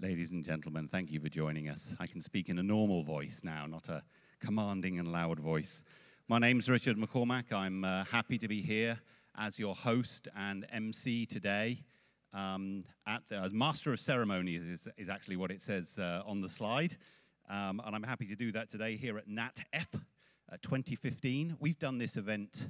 Ladies and gentlemen, thank you for joining us. I can speak in a normal voice now, not a commanding and loud voice. My name's Richard McCormack. I'm uh, happy to be here as your host and MC today. Um, at the, as Master of Ceremonies is, is actually what it says uh, on the slide. Um, and I'm happy to do that today here at NATF uh, 2015. We've done this event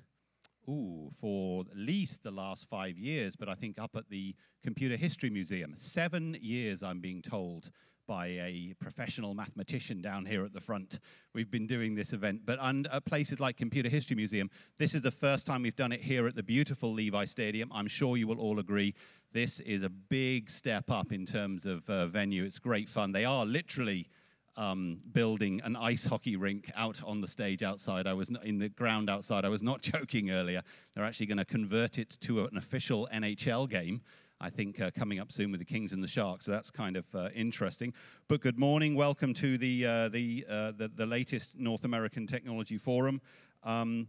ooh, for at least the last five years, but I think up at the Computer History Museum. Seven years, I'm being told by a professional mathematician down here at the front. We've been doing this event, but and at places like Computer History Museum, this is the first time we've done it here at the beautiful Levi Stadium. I'm sure you will all agree this is a big step up in terms of uh, venue. It's great fun. They are literally um, building an ice hockey rink out on the stage outside. I was in the ground outside. I was not joking earlier. They're actually going to convert it to an official NHL game. I think uh, coming up soon with the Kings and the Sharks. So that's kind of uh, interesting. But good morning. Welcome to the uh, the, uh, the, the latest North American Technology Forum. Um,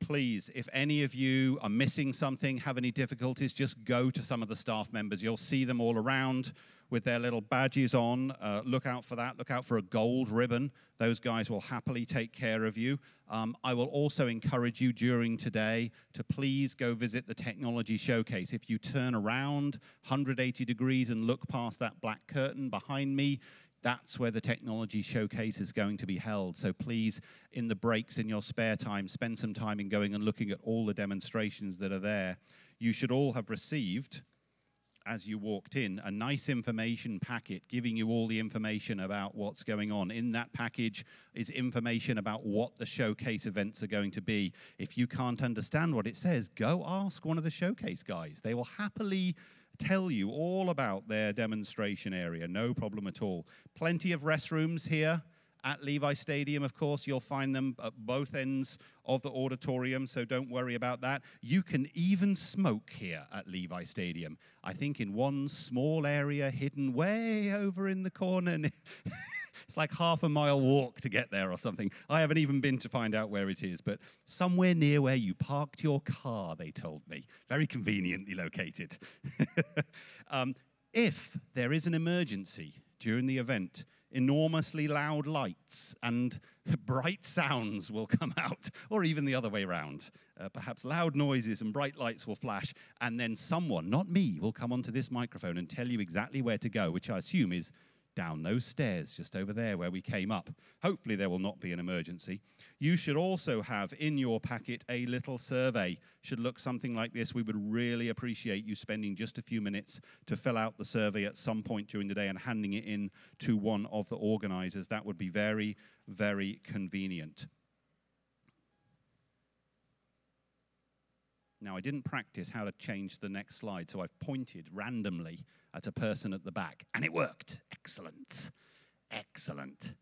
please, if any of you are missing something, have any difficulties, just go to some of the staff members. You'll see them all around with their little badges on. Uh, look out for that. Look out for a gold ribbon. Those guys will happily take care of you. Um, I will also encourage you during today to please go visit the technology showcase. If you turn around 180 degrees and look past that black curtain behind me, that's where the technology showcase is going to be held. So please, in the breaks in your spare time, spend some time in going and looking at all the demonstrations that are there. You should all have received as you walked in a nice information packet giving you all the information about what's going on. In that package is information about what the showcase events are going to be. If you can't understand what it says, go ask one of the showcase guys. They will happily tell you all about their demonstration area, no problem at all. Plenty of restrooms here at Levi Stadium, of course, you'll find them at both ends of the auditorium, so don't worry about that. You can even smoke here at Levi Stadium. I think in one small area hidden way over in the corner. it's like half a mile walk to get there or something. I haven't even been to find out where it is, but somewhere near where you parked your car, they told me. Very conveniently located. um, if there is an emergency during the event, enormously loud lights and bright sounds will come out, or even the other way around. Uh, perhaps loud noises and bright lights will flash, and then someone, not me, will come onto this microphone and tell you exactly where to go, which I assume is down those stairs just over there where we came up. Hopefully, there will not be an emergency. You should also have in your packet a little survey. Should look something like this. We would really appreciate you spending just a few minutes to fill out the survey at some point during the day and handing it in to one of the organizers. That would be very, very convenient. Now, I didn't practice how to change the next slide, so I've pointed randomly at a person at the back, and it worked. Excellent. Excellent.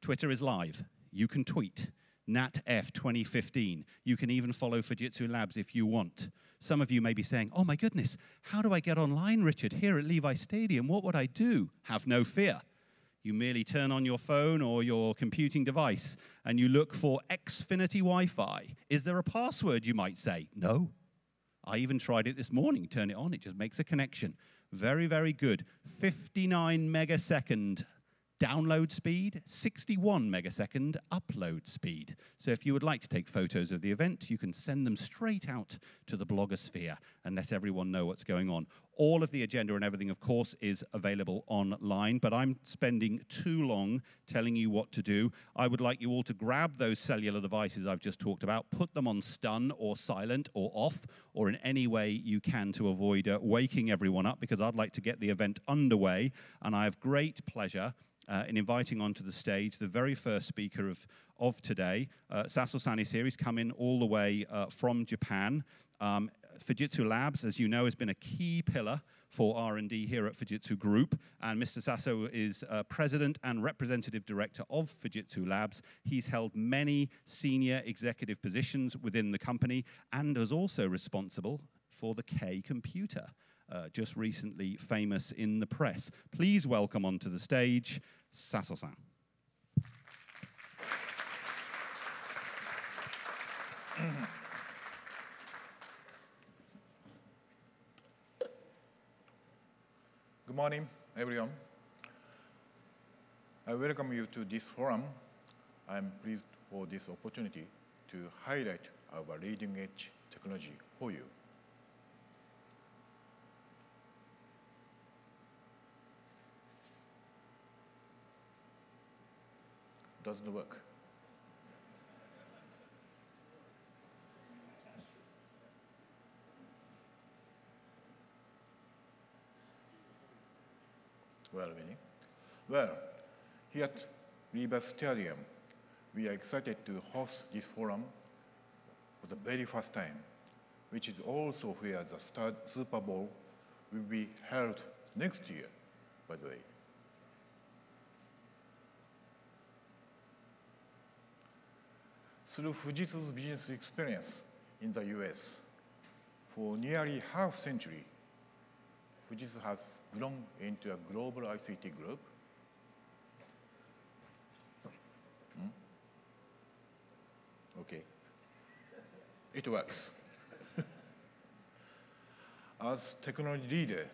Twitter is live. You can tweet. NATF 2015. You can even follow Fujitsu Labs if you want. Some of you may be saying, Oh my goodness, how do I get online, Richard, here at Levi Stadium? What would I do? Have no fear. You merely turn on your phone or your computing device and you look for Xfinity Wi Fi. Is there a password, you might say? No. I even tried it this morning. Turn it on, it just makes a connection. Very, very good. 59 megasecond download speed, 61 megasecond upload speed. So if you would like to take photos of the event, you can send them straight out to the blogosphere and let everyone know what's going on. All of the agenda and everything, of course, is available online, but I'm spending too long telling you what to do. I would like you all to grab those cellular devices I've just talked about, put them on stun or silent or off, or in any way you can to avoid uh, waking everyone up, because I'd like to get the event underway. And I have great pleasure uh, in inviting onto the stage the very first speaker of, of today. Uh, here. He's coming all the way uh, from Japan. Um, Fujitsu Labs, as you know, has been a key pillar for R&D here at Fujitsu Group, and Mr. Saso is uh, president and representative director of Fujitsu Labs. He's held many senior executive positions within the company and is also responsible for the K computer uh, just recently famous in the press. Please welcome onto the stage Saso-san. Good morning, everyone. I welcome you to this forum. I'm pleased for this opportunity to highlight our leading edge technology for you. Doesn't work. Well, Vinny. Well, here at Levi Stadium, we are excited to host this forum for the very first time, which is also where the Super Bowl will be held next year, by the way. Through Fujitsu's business experience in the US, for nearly half a century, Fujitsu has grown into a global ICT group. Hmm? Okay. It works. As technology leader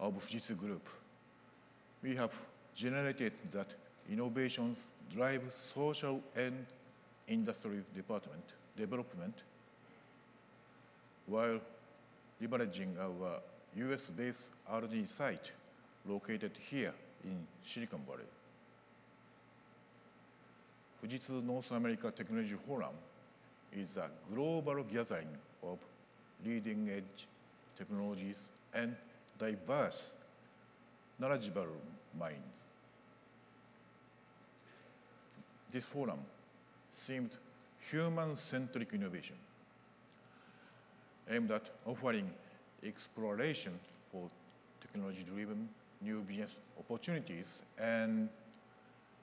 of Fujitsu Group, we have generated that innovations drive social and industry department development while leveraging our US-based R&D site located here in Silicon Valley. Fujitsu North America Technology Forum is a global gathering of leading-edge technologies and diverse, knowledgeable minds. This forum seemed human-centric innovation aimed at offering exploration for technology-driven new business opportunities and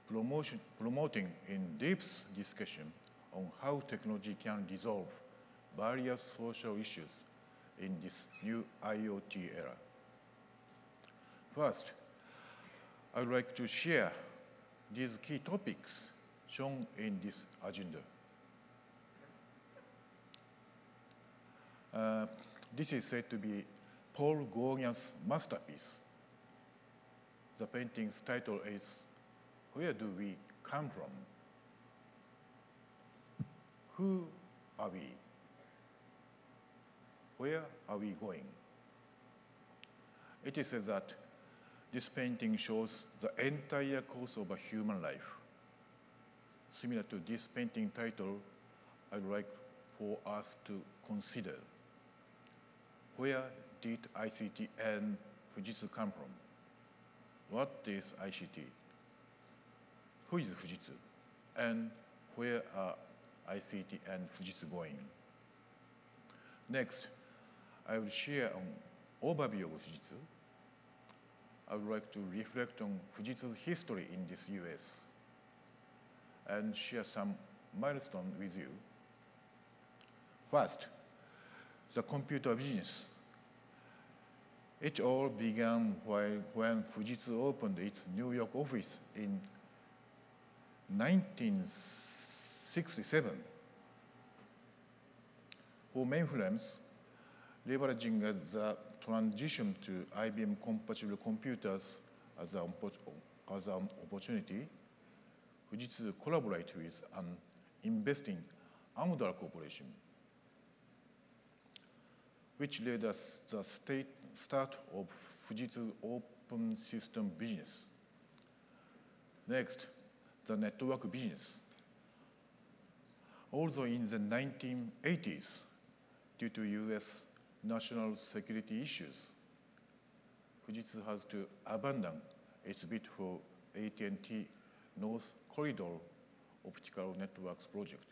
promotion, promoting in-depth discussion on how technology can resolve various social issues in this new IoT era. First, I would like to share these key topics shown in this agenda. Uh, this is said to be Paul Gauguin's masterpiece. The painting's title is Where Do We Come From? Who are we? Where are we going? It is said that this painting shows the entire course of a human life. Similar to this painting title, I'd like for us to consider where did ICT and Fujitsu come from? What is ICT? Who is Fujitsu? And where are ICT and Fujitsu going? Next, I will share an overview of Fujitsu. I would like to reflect on Fujitsu's history in this US and share some milestones with you. First, the computer business. It all began while, when Fujitsu opened its New York office in 1967. For mainframes, leveraging the transition to IBM compatible computers as an, as an opportunity, Fujitsu collaborated with and investing Amdahl Corporation which led us the state start of Fujitsu open system business. Next, the network business. Also in the 1980s, due to US national security issues, Fujitsu has to abandon its bid for AT&T North Corridor optical networks project.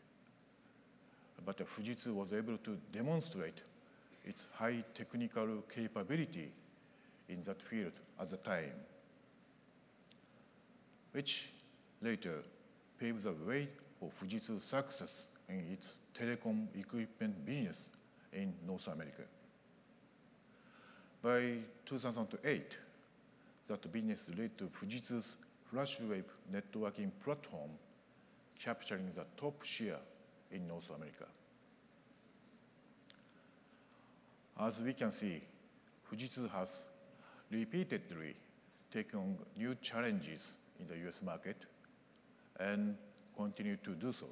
But Fujitsu was able to demonstrate its high technical capability in that field at the time, which later paved the way for Fujitsu's success in its telecom equipment business in North America. By 2008, that business led to Fujitsu's FlashWave networking platform capturing the top share in North America. As we can see, Fujitsu has repeatedly taken new challenges in the US market and continue to do so.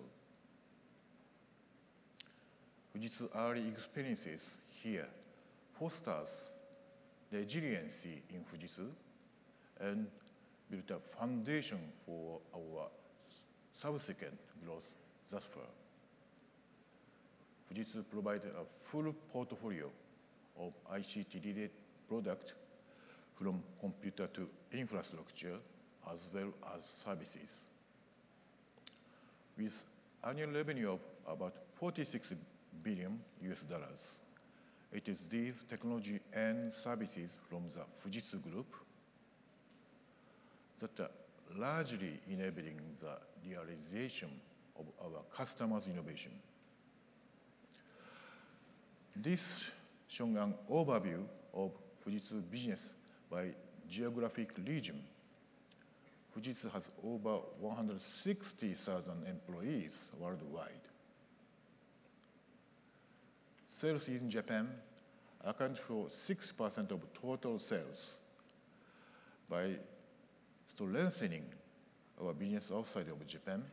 Fujitsu early experiences here fosters resiliency in Fujitsu and built a foundation for our subsequent growth thus far. Fujitsu provided a full portfolio of ICT-related products from computer to infrastructure as well as services. With annual revenue of about 46 billion US dollars, it is these technology and services from the Fujitsu Group that are largely enabling the realization of our customers' innovation. This shows an overview of Fujitsu business by geographic region. Fujitsu has over 160,000 employees worldwide. Sales in Japan account for 6% of total sales. By strengthening our business outside of Japan,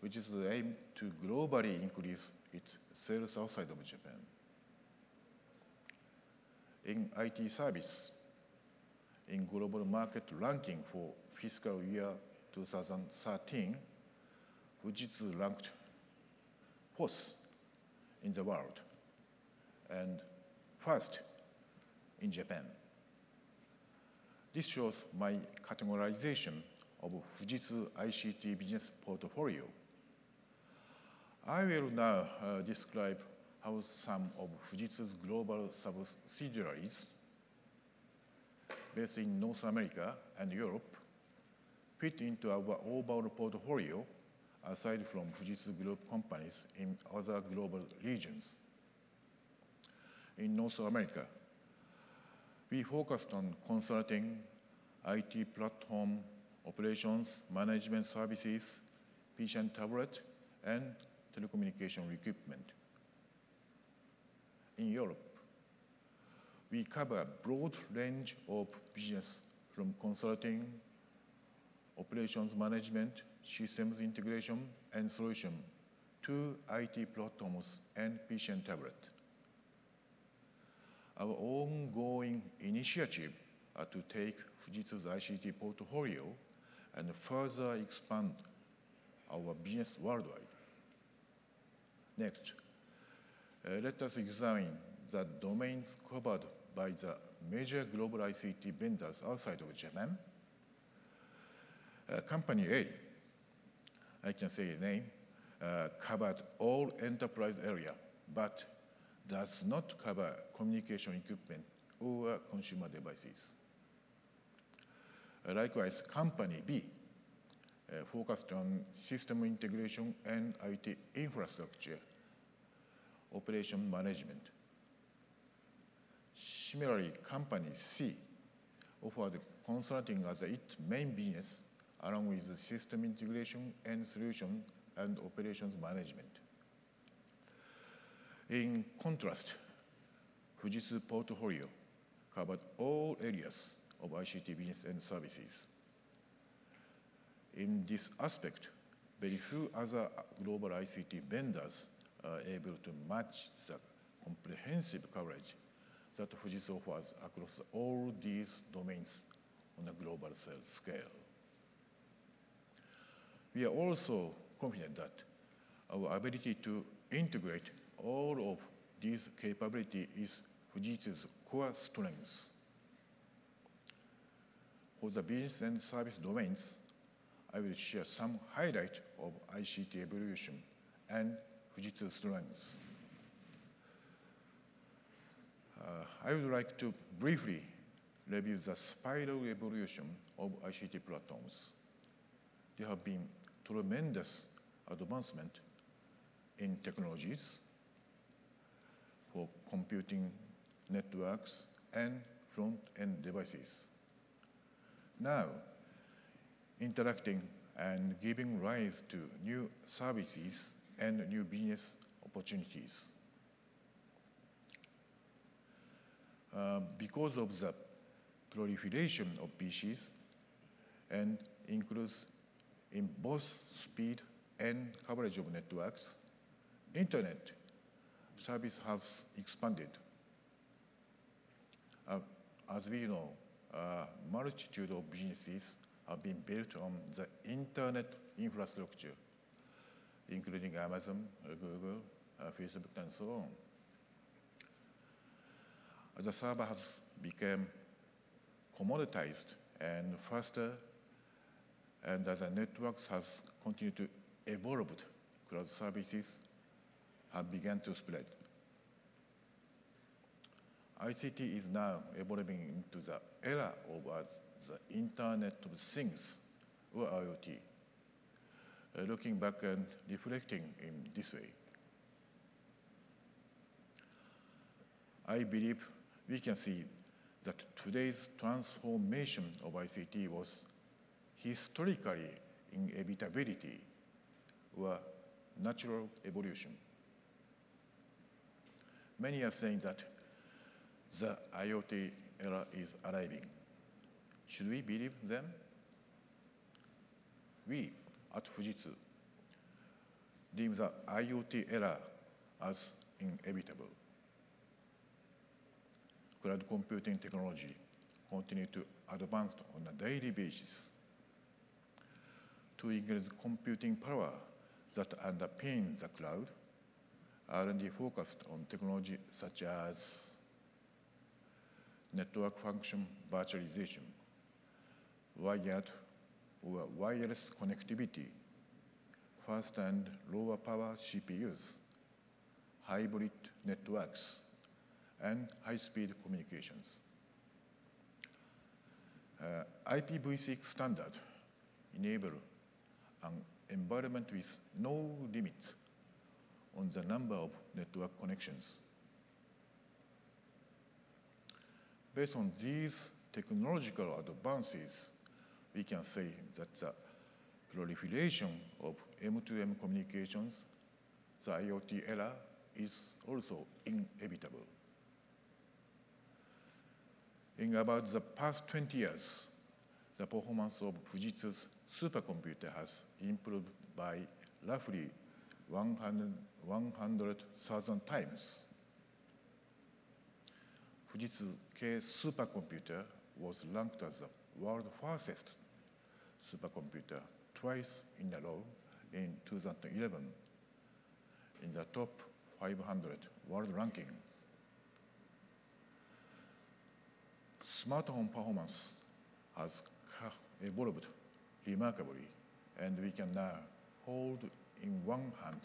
which is the aim to globally increase its sales outside of Japan. In IT service, in global market ranking for fiscal year 2013, Fujitsu ranked fourth in the world and first in Japan. This shows my categorization of Fujitsu ICT business portfolio. I will now uh, describe how some of Fujitsu's global subsidiaries based in North America and Europe fit into our overall portfolio aside from Fujitsu Group companies in other global regions. In North America, we focused on consulting, IT platform operations, management services, and tablet, and telecommunication equipment. In Europe, we cover a broad range of business from consulting, operations management, systems integration, and solution to IT platforms and and tablet. Our ongoing initiative are to take Fujitsu's ICT portfolio and further expand our business worldwide. Next, let us examine the domains covered by the major global ICT vendors outside of Japan. Uh, company A, I can say name, uh, covered all enterprise area, but does not cover communication equipment or consumer devices. Uh, likewise, company B uh, focused on system integration and IT infrastructure, operation management. Similarly, company C offered consulting as its main business along with system integration and solution and operations management. In contrast, Fujitsu portfolio covered all areas of ICT business and services. In this aspect, very few other global ICT vendors Uh, able to match the comprehensive coverage that Fujitsu offers across all these domains on a global scale. We are also confident that our ability to integrate all of these capability is Fujitsu's core strengths. For the business and service domains, I will share some highlight of ICT evolution and Fujitsu strengths. Uh, I would like to briefly review the spiral evolution of ICT platforms. There have been tremendous advancement in technologies for computing networks and front-end devices. Now, interacting and giving rise to new services and new business opportunities. Uh, because of the proliferation of PCs and includes in both speed and coverage of networks, internet service has expanded. Uh, as we know, a multitude of businesses have been built on the internet infrastructure, including Amazon, Google, uh, Facebook, and so on. The server has become commoditized and faster, and as the networks has continued to evolve, cloud services have begun to spread. ICT is now evolving into the era of uh, the Internet of Things, or IoT, Uh, looking back and reflecting in this way. I believe we can see that today's transformation of ICT was historically inevitability or natural evolution. Many are saying that the IoT era is arriving. Should we believe them? We at Fujitsu deem the IoT era as inevitable. Cloud computing technology continue to advance on a daily basis. To increase computing power that underpins the cloud, R&D focused on technology such as network function virtualization, wired or wireless connectivity, fast and lower power CPUs, hybrid networks, and high-speed communications. Uh, IPv6 standard enable an environment with no limits on the number of network connections. Based on these technological advances, we can say that the proliferation of M2M communications, the IoT era, is also inevitable. In about the past 20 years, the performance of Fujitsu's supercomputer has improved by roughly 100,000 100, times. Fujitsu K supercomputer was ranked as the world's fastest supercomputer twice in a row in 2011 in the top 500 world ranking. Smart home performance has evolved remarkably, and we can now hold in one hand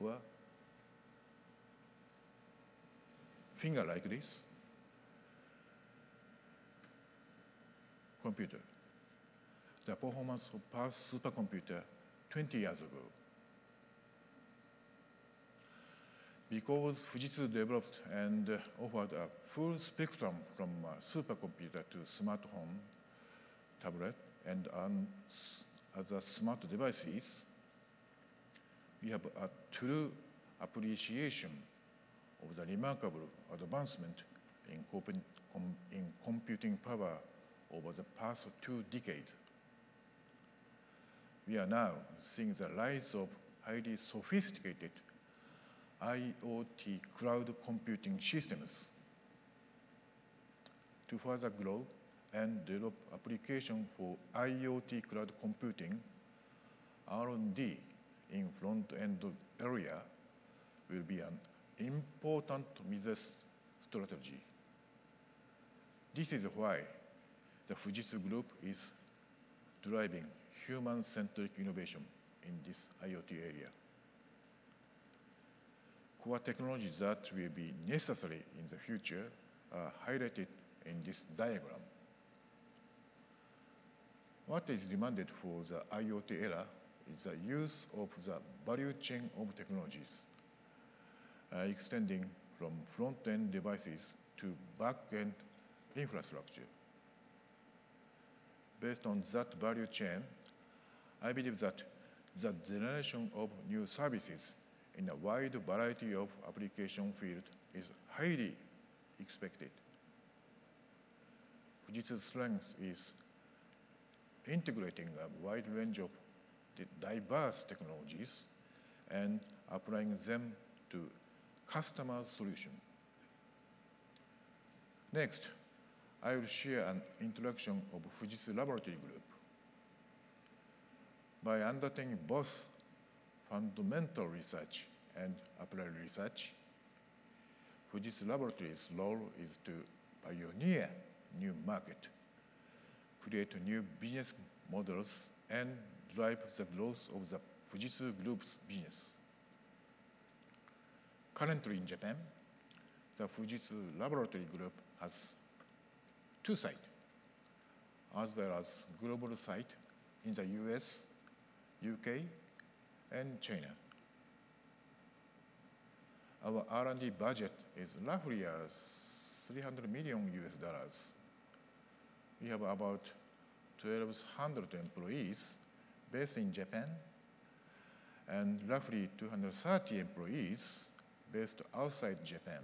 or finger like this computer. The performance of past supercomputer 20 years ago. Because Fujitsu developed and uh, offered a full spectrum from uh, supercomputer to smart home, tablet, and other smart devices, we have a true appreciation of the remarkable advancement in computing power over the past two decades. We are now seeing the rise of highly sophisticated IoT cloud computing systems to further grow and develop application for IoT cloud computing, R&D in front-end area will be an important business strategy. This is why the Fujitsu Group is driving human-centric innovation in this IoT area. Core technologies that will be necessary in the future are highlighted in this diagram. What is demanded for the IoT era is the use of the value chain of technologies, uh, extending from front-end devices to back-end infrastructure. Based on that value chain, I believe that the generation of new services in a wide variety of application fields is highly expected. Fujitsu's strength is integrating a wide range of diverse technologies and applying them to customers' solution. Next, I will share an introduction of Fujitsu Laboratory Group. By undertaking both fundamental research and applied research, Fujitsu Laboratory's role is to pioneer new market, create new business models, and drive the growth of the Fujitsu Group's business. Currently in Japan, the Fujitsu Laboratory Group has two sites, as well as global site in the US, UK, and China. Our R&D budget is roughly uh, 300 million US dollars. We have about 1,200 employees based in Japan and roughly 230 employees based outside Japan.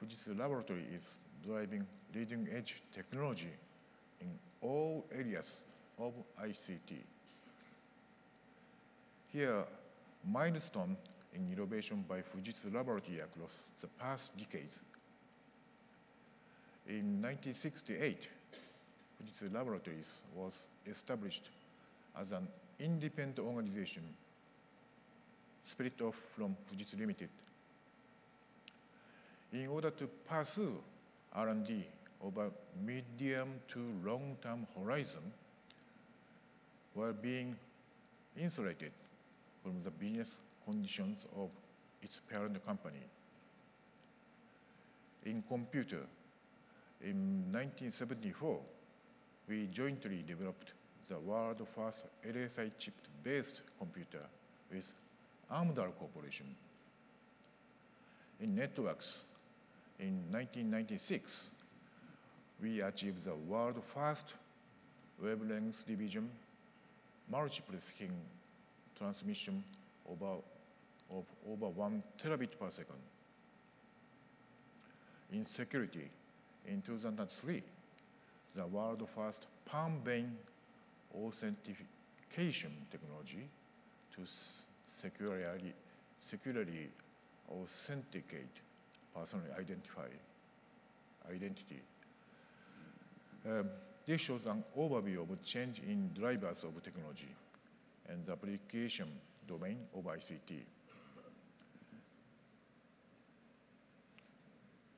Fujitsu Laboratory is driving leading edge technology in all areas of ICT. Here, milestone in innovation by Fujitsu Laboratory across the past decades. In 1968, Fujitsu Laboratories was established as an independent organization split off from Fujitsu Limited. In order to pursue R&D over medium to long-term horizon while being insulated from the business conditions of its parent company. In computer, in 1974, we jointly developed the world's first LSI chip-based computer with Amdahl Corporation. In networks, in 1996, we achieved the world's first wavelength division multiplexing transmission over, of over one terabit per second. In security, in 2003, the world's first palm-vein authentication technology to securely, securely authenticate personal identify identity. Um, this shows an overview of change in drivers of technology and the application domain of ICT.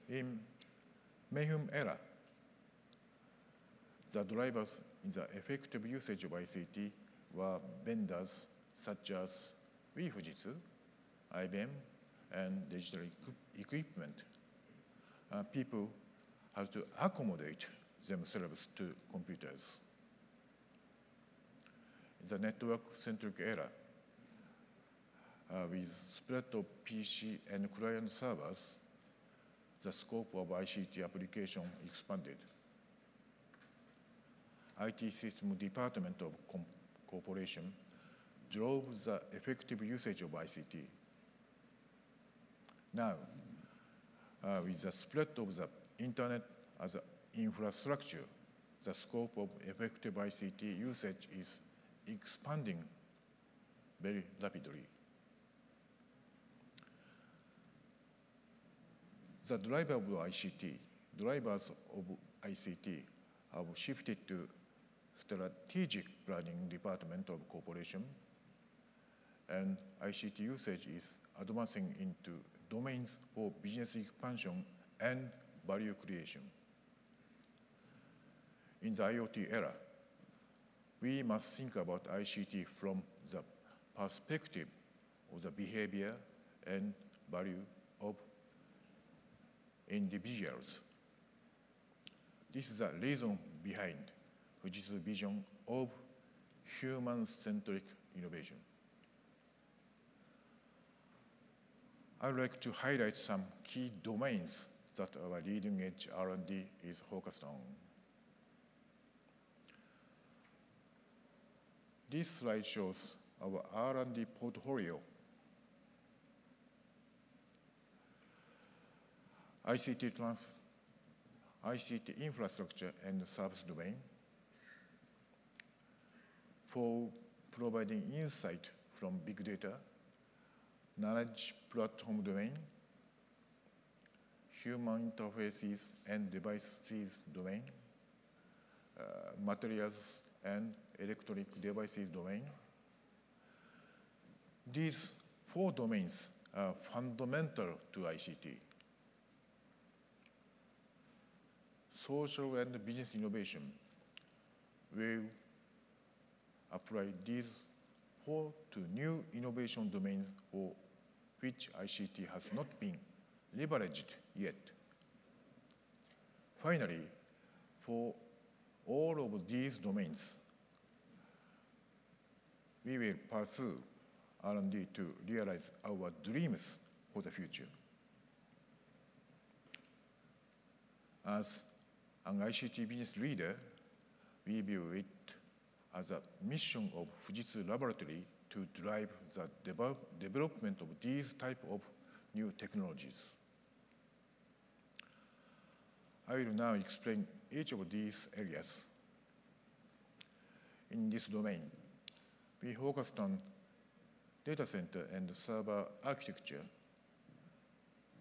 In mainframe era, the drivers in the effective usage of ICT were vendors such as we Fujitsu, IBM, and digital equipment. Uh, people have to accommodate themselves to computers. In the network-centric era, uh, with spread of PC and client servers, the scope of ICT application expanded. IT system department of corporation drove the effective usage of ICT. Now, uh, with the spread of the internet as an infrastructure, the scope of effective ICT usage is expanding very rapidly. The driver of ICT, drivers of ICT have shifted to strategic planning department of corporation and ICT usage is advancing into domains for business expansion and value creation. In the IoT era, we must think about ICT from the perspective of the behavior and value of individuals. This is the reason behind Fujitsu's vision of human-centric innovation. I would like to highlight some key domains that our leading edge R&D is focused on. This slide shows our R&D portfolio. ICT, ICT infrastructure and service domain, for providing insight from big data, knowledge platform domain, human interfaces and devices domain, uh, materials and electronic devices domain. These four domains are fundamental to ICT. Social and business innovation will apply these four to new innovation domains for which ICT has not been leveraged yet. Finally, for all of these domains, we will pursue R&D to realize our dreams for the future. As an ICT business leader, we view it as a mission of Fujitsu Laboratory to drive the develop development of these type of new technologies. I will now explain each of these areas. In this domain, we focused on data center and server architecture,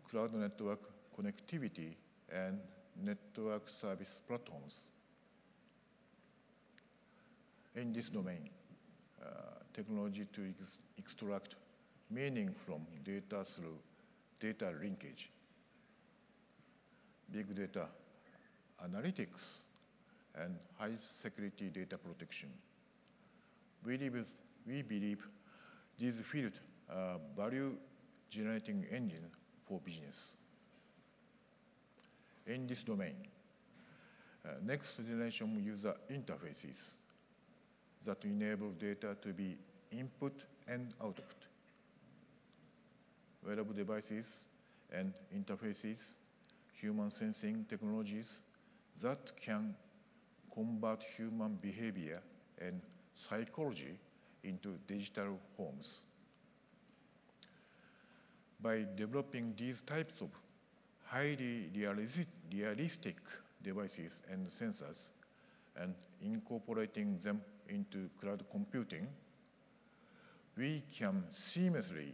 cloud network connectivity, and network service platforms. In this domain, uh, technology to ex extract meaning from data through data linkage, big data analytics, and high security data protection. We believe, we believe these fields are value generating engine for business. In this domain, uh, next generation user interfaces that enable data to be input and output. Wearable devices and interfaces, human sensing technologies that can combat human behavior and psychology into digital forms. By developing these types of highly realistic devices and sensors and incorporating them into cloud computing, we can seamlessly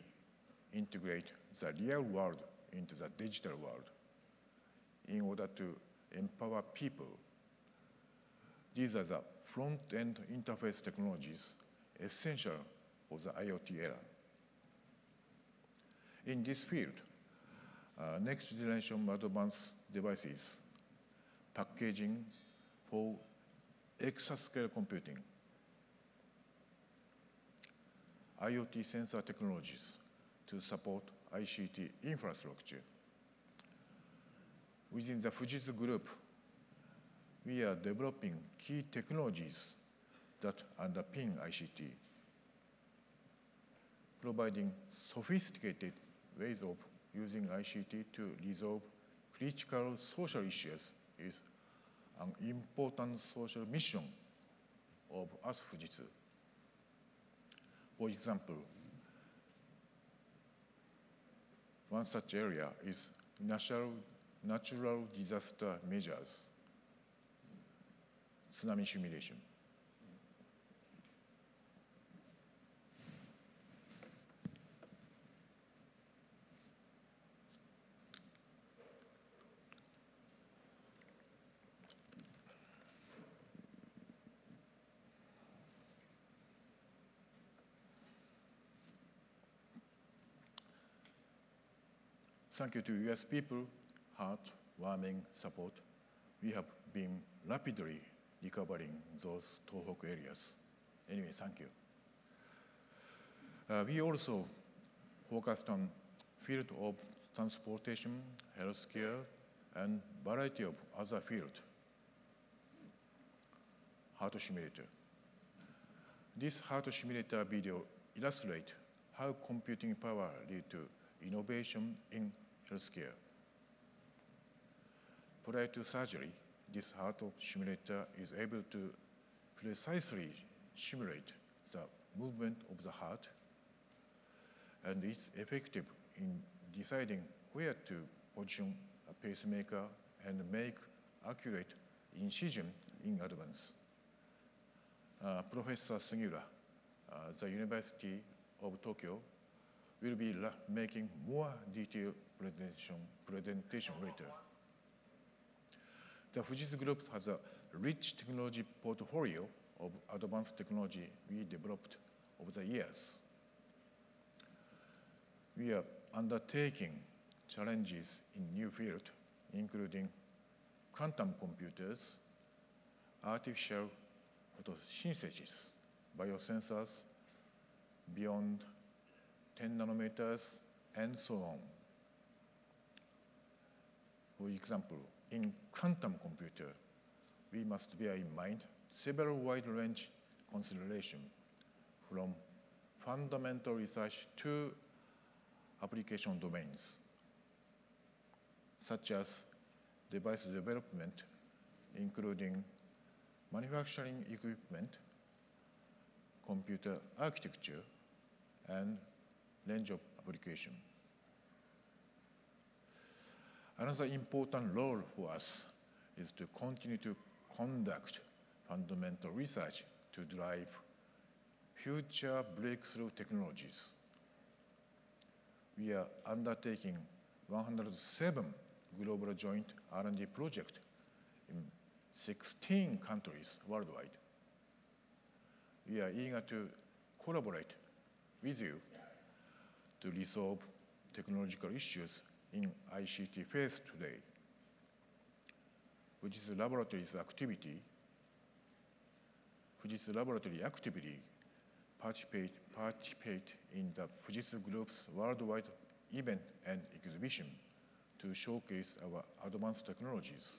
integrate the real world into the digital world in order to empower people. These are the front-end interface technologies essential for the IoT era. In this field, uh, next generation advanced devices, packaging for exascale computing, IoT sensor technologies to support ICT infrastructure. Within the Fujitsu Group, we are developing key technologies that underpin ICT, providing sophisticated ways of using ICT to resolve critical social issues is an important social mission of us Fujitsu. For example, one such area is natural, natural disaster measures, tsunami simulation. Thank you to US people, heartwarming support. We have been rapidly recovering those Tohoku areas. Anyway, thank you. Uh, we also focused on field of transportation, healthcare, and variety of other fields. Heart simulator. This heart simulator video illustrates how computing power lead to innovation in healthcare. Prior to surgery, this heart simulator is able to precisely simulate the movement of the heart and it's effective in deciding where to position a pacemaker and make accurate incision in advance. Uh, Professor Sugiura, uh, the University of Tokyo, will be making more detailed presentation, presentation later. The Fujitsu Group has a rich technology portfolio of advanced technology we developed over the years. We are undertaking challenges in new fields, including quantum computers, artificial photosynthesis, biosensors, beyond 10 nanometers, and so on. For example, in quantum computer, we must bear in mind several wide range considerations from fundamental research to application domains, such as device development, including manufacturing equipment, computer architecture, and range of application. Another important role for us is to continue to conduct fundamental research to drive future breakthrough technologies. We are undertaking 107 global joint R&D projects in 16 countries worldwide. We are eager to collaborate with you to resolve technological issues in ICT phase today, which is laboratory's activity, Fujitsu laboratory activity participate, participate in the Fujitsu Group's worldwide event and exhibition to showcase our advanced technologies.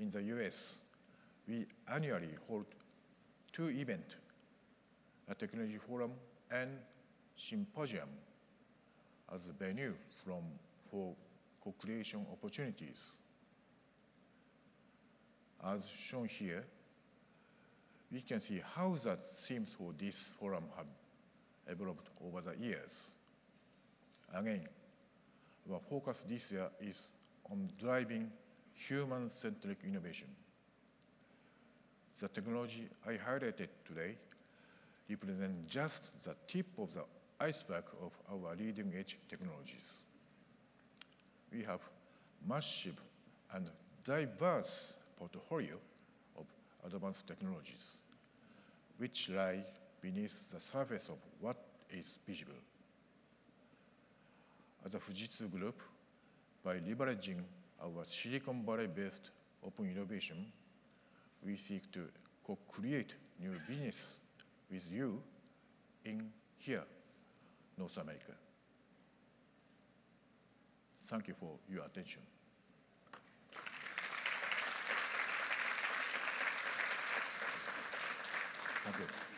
In the US, we annually hold two events, a technology forum and symposium as a venue from, for co-creation opportunities. As shown here, we can see how the themes for this forum have developed over the years. Again, our focus this year is on driving human-centric innovation. The technology I highlighted today represents just the tip of the iceberg of our leading-edge technologies. We have massive and diverse portfolio of advanced technologies, which lie beneath the surface of what is visible. As a Fujitsu Group, by leveraging our Silicon Valley-based open innovation, we seek to co-create new business with you in here, North America. Thank you for your attention. Thank you.